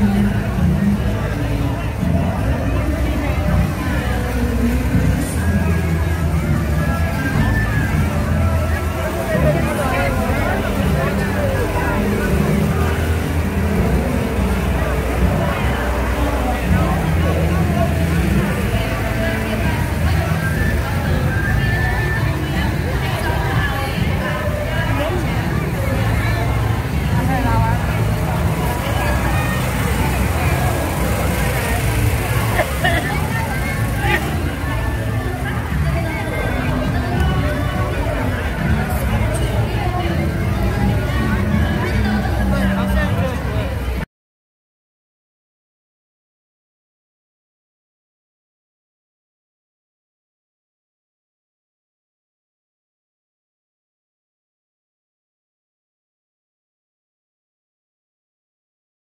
Amen.